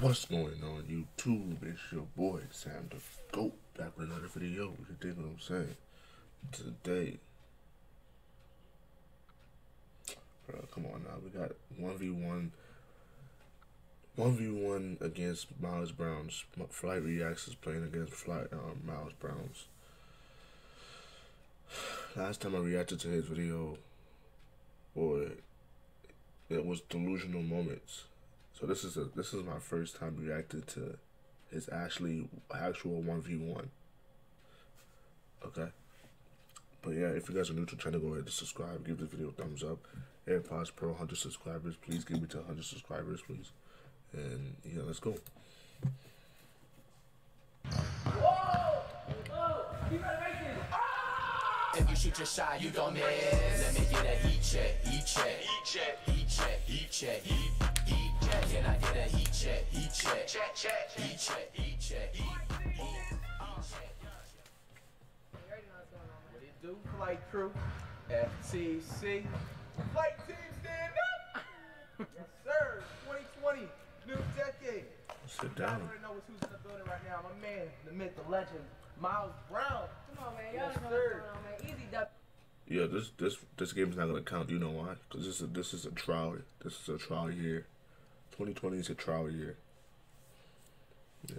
What's going on YouTube? It's your boy Sam the Goat back with another video. You dig what I'm saying? Today, bro, come on now. We got one v one, one v one against Miles Browns. Flight Reacts is playing against Flight um, Miles Browns. Last time I reacted to his video, boy, it was delusional moments so this is a this is my first time reacting to his actually actual one v one. Okay. But yeah, if you guys are new to the channel, go ahead and subscribe. Give this video a thumbs up. AirPods Pro 100 subscribers. Please give me to 100 subscribers, please. And yeah, let's go. If you shoot your shot, you gon' miss. Let me get a heat check, heat check, heat check, heat check, heat check, heat check. Can I get a heat check? Heat check. Check, check. Heat check. Heat check. Heat, heat, heat check. What it do, flight crew? FTC. Flight team stand up! yes, sir. 2020, new decade. Sit down. I already know who's in the building right now. My man, the myth, the legend, Miles Brown. Come on, man. Y'all yes, know what's going on, man. Easy dub. Yeah, this this this game is not gonna count. Do you know why? Because this is this is a trial. This is a trial year. 2020 is a trial year. Yeah.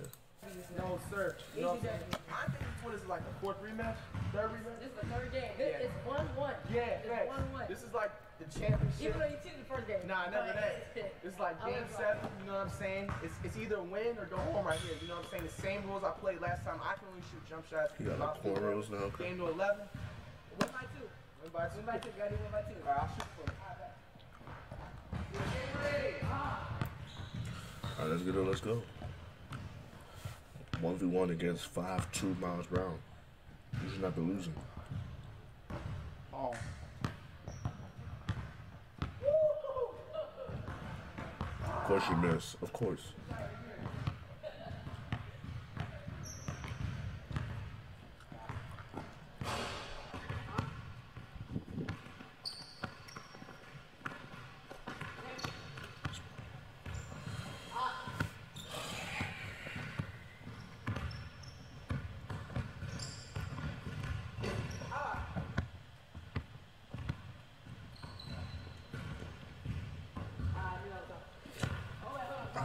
No, sir. You know I think this one is like the fourth rematch, third rematch. This is the third game. This yeah. is one one. Yeah, it's one one. This is like the championship. Even though you cheated the first game. Nah, never that. It's like game seven. You know what I'm saying? It's it's either win or go home right here. You know what I'm saying? The same rules I played last time. I can only shoot jump shots. You got like cornrows now. Okay. Game to eleven. Win by two. Win by two. Win by two. Got win by two. All right, I'll shoot for him. All right, let's get it. Let's go. 1v1 against five two Miles Brown. You should not be losing. Oh. Of course you miss. Of course.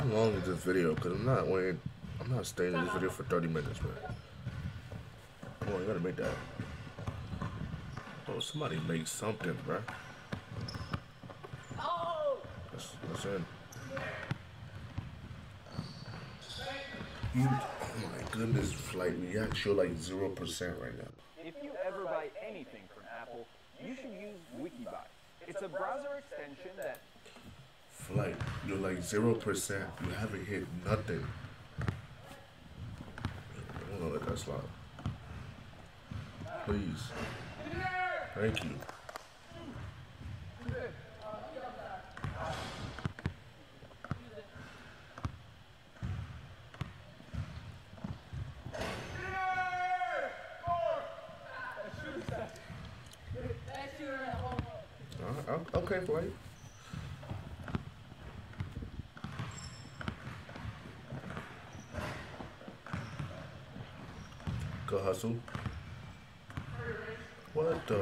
How long is this video? Cause I'm not waiting. I'm not staying in this video for 30 minutes, man. Come on, you gotta make that. Oh, somebody make something, bro. Oh. That's, that's in. You, oh my goodness, like React show like zero percent right now. If you ever buy anything from Apple, you should use Wikibuy. It's a browser extension that flight. You're like 0%. You haven't hit nothing. I'm gonna let that slide. Please. Thank you. Okay, flight. Go hustle. What the?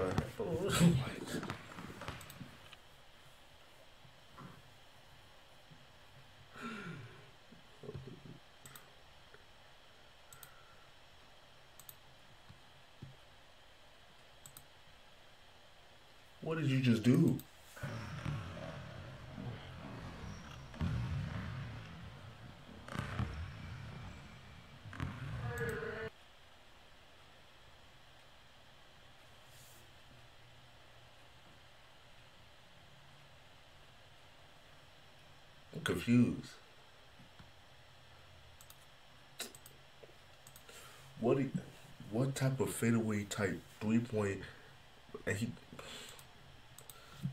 what did you just do? Confused. What he, what type of fadeaway type three point and he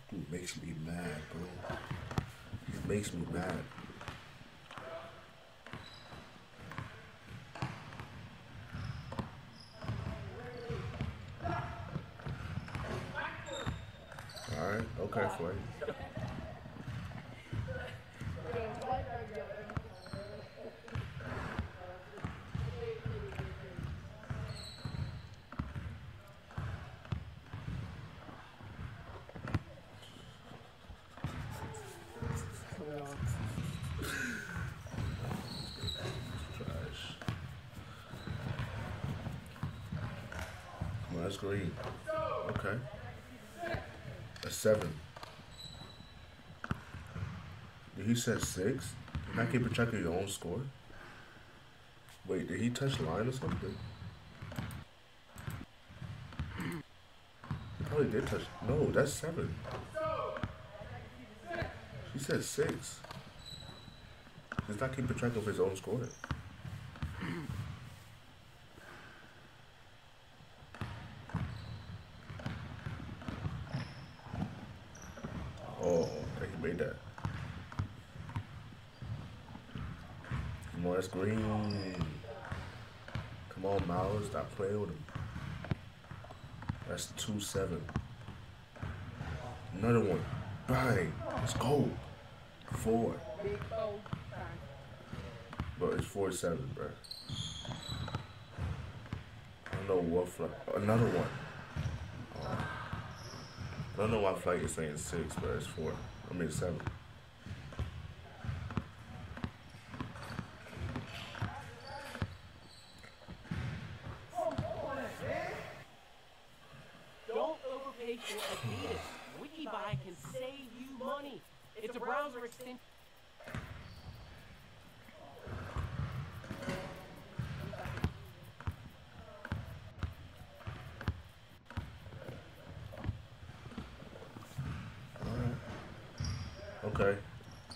dude makes me mad, bro. He makes me mad. Alright, okay, Flight. That's green. Okay. A seven. Did he said six? You're not keeping track of your own score? Wait, did he touch line or something? He probably did touch. No, that's seven. He said six. He's not keeping track of his own score. That's green. Come on, Miles. Stop playing with him. That's 2-7. Another one. Bang. Let's go. Four. Bro, it's 4-7, bro. I don't know what flight. Another one. Oh. I don't know why flight is saying 6, but it's 4. I mean 7.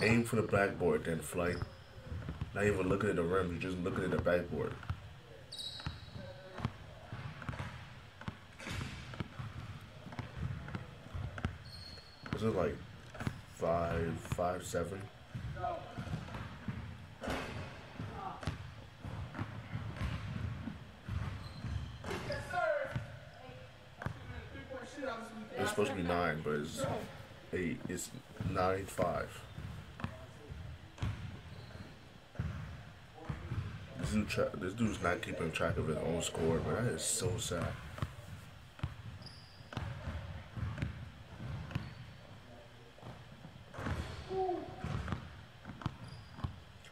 Aim for the backboard, then flight. Not even looking at the rim, you're just looking at the backboard. This it like five, five, seven. It's supposed to be nine, but it's eight. It's nine five. This dude's not keeping track of his own score, man. That is so sad.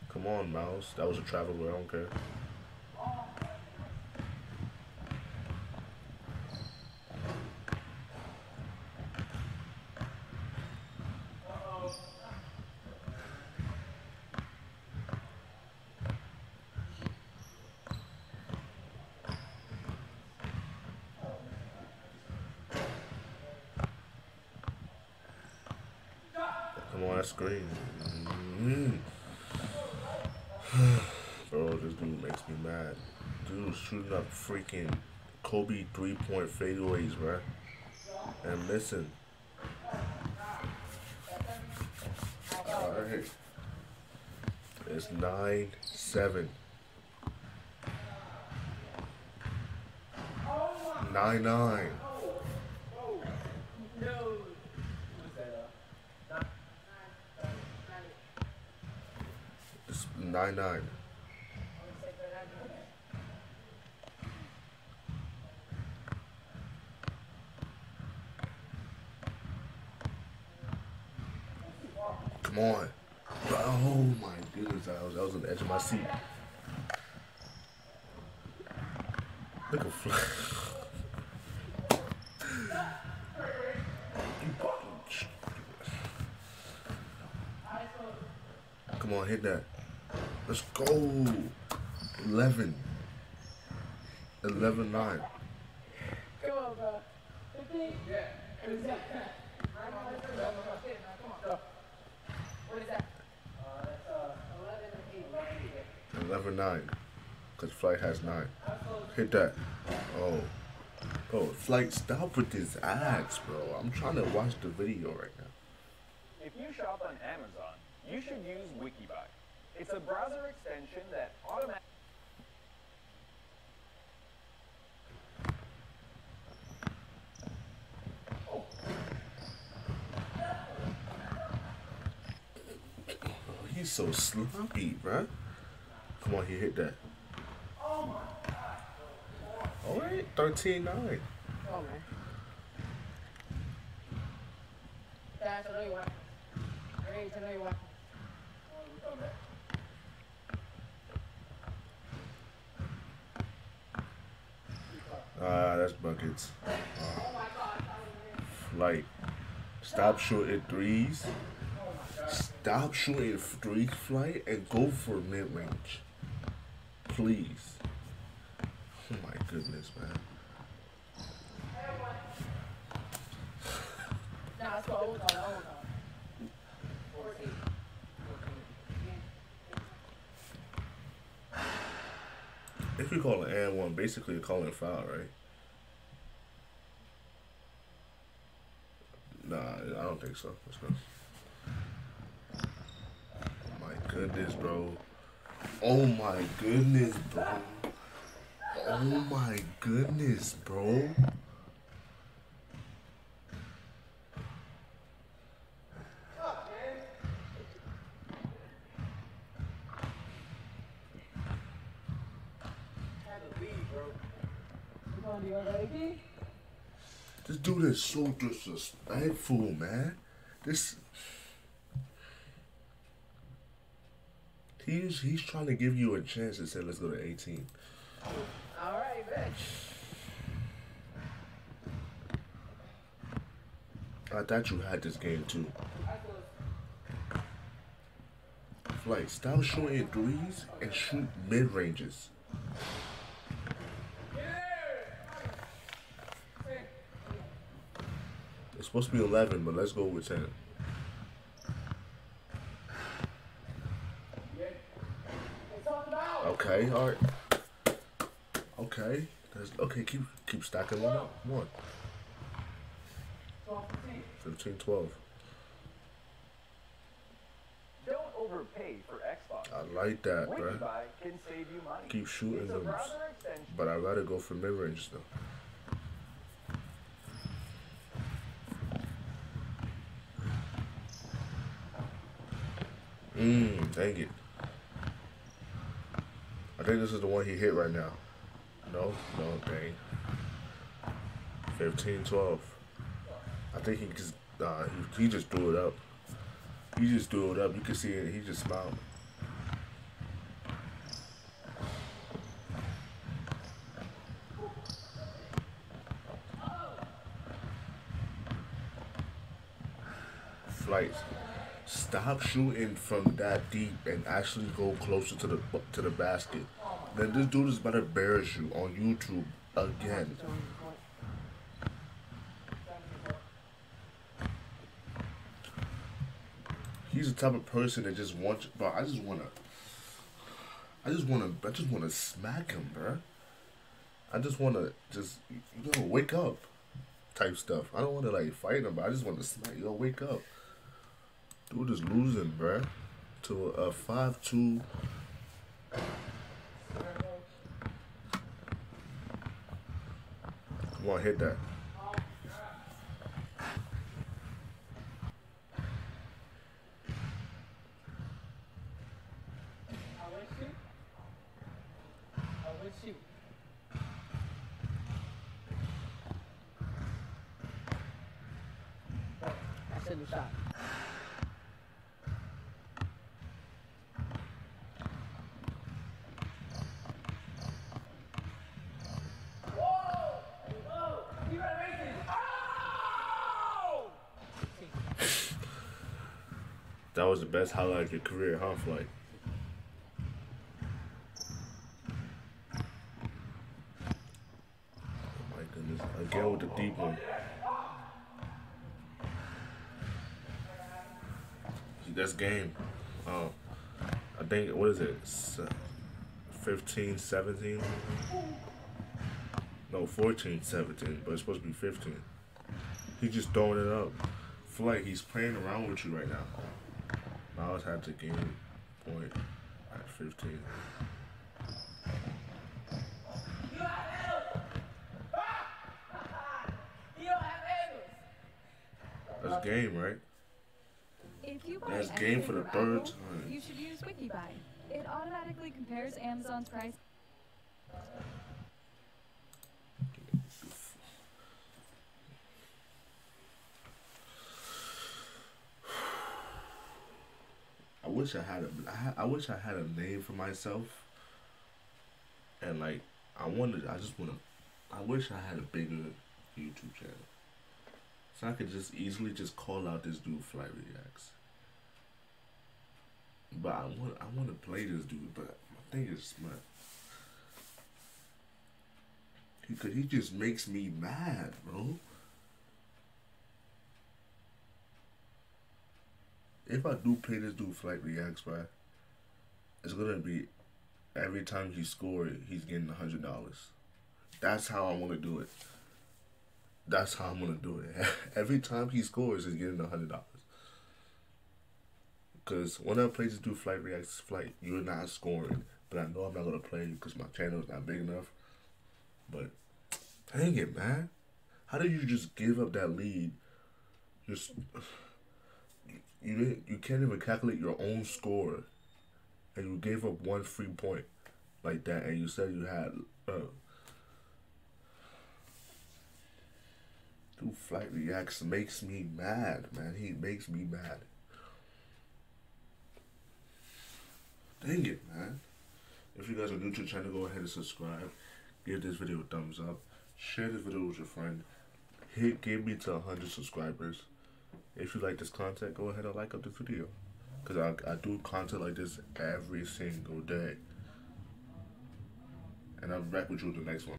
Come on, Mouse. That was a traveler. I don't care. That's green. Mm. Bro, this dude makes me mad. Dude's shooting up freaking Kobe three point fadeaways, bro. And missing. Alright. It's 9 7. 9 9. 9 9. Come on. Oh my goodness, I was, I was on the edge of my seat. Look at fly. Come on, hit that. Let's go. 11. 11 9. Come on, bro. 15? Yeah. What is that? What is that? Uh, that's, uh, 11 8. 11 9. Because flight has 9. Hit that. Oh. Bro, flight, stop with this ads, bro. I'm trying to watch the video right now. If you shop on Amazon, you should use Wikibuy. It's a browser extension that automatically Oh, he's so sloppy, bruh. Come on, he hit that. Oh, All right, 13 9. Come on, man. Dash, I know you want. Rage, I know you want. Ah, that's buckets. Like, stop shooting threes. Stop shooting three flight and go for mid range. Please. Oh my goodness, man. Nah, it's called overtime. Overtime. 14. 14. If you call an and one, basically you're calling a foul, right? Nah, I don't think so. My goodness, bro. Oh my goodness, bro. Oh my goodness, bro. You dude is so disrespectful, man. This. He's he's trying to give you a chance and say let's go to 18. All right, bet. I thought you had this game too. Like, stop shooting threes and shoot mid ranges. It's supposed to be 11, but let's go with 10. Okay, all right. Okay, that's, okay. Keep keep stacking one up. One. 15, 12. Don't overpay for Xbox. I like that, bruh. WikiBuy can save you money. Keep shooting them. But I'd rather go for mid range though. Mmm, dang it. I think this is the one he hit right now. No, no, dang. 15, 12. I think he just, nah, he, he just threw it up. He just threw it up. You can see it. He just smiled. Stop shooting from that deep and actually go closer to the to the basket. Then this dude is about to embarrass you on YouTube again. He's the type of person that just wants, but I just wanna, I just wanna, I just wanna smack him, bruh. I just wanna just, you know, wake up, type stuff. I don't wanna like fight him, but I just wanna smack. Yo, wake up. Dude is losing, bruh. To a five two. Come on, hit that. I. I shouldn't shot. That was the best highlight of your career, huh, Flight? Oh my goodness. Again with the deep one. That's game. Um, I think, what is it? S- 15, 17? No, 14, 17, but it's supposed to be 15. He's just throwing it up. Feel like he's playing around with you right now. Miles had to gain point at 15. That's game, right? If you buy That's game for the third time. You should use WikiBuy. It automatically compares Amazon's price. I wish I had a. I, wish I had a name for myself. And like, I wanted. I just want to I wish I had a bigger YouTube channel. So I could just easily just call out this dude Fly Reacts. But I want I want to play this dude, but my thing is my because he just makes me mad, bro. If I do play this dude Flight Reacts, bro, it's gonna be every time he scores, he's getting a hundred dollars. That's how I want to do it. That's how I'm gonna do it. every time he scores, he's getting a hundred dollars. Cause when I play this dude Flight Reacts Flight, you're not scoring, but I know I'm not gonna play because my channel is not big enough. But dang it, man, how did you just give up that lead? Just you. You can't even calculate your own score, and you gave up one free point like that, and you said you had. Uh, Dude, Flight Reacts makes me mad, man. He makes me mad. Dang it, man. If you guys are new to the channel, go ahead and subscribe. Give this video a thumbs up. Share this video with your friend. Hit get me to 100 subscribers. If you like this content, go ahead and like up this video. Because I, I do content like this every single day. And I'll back with you the next one.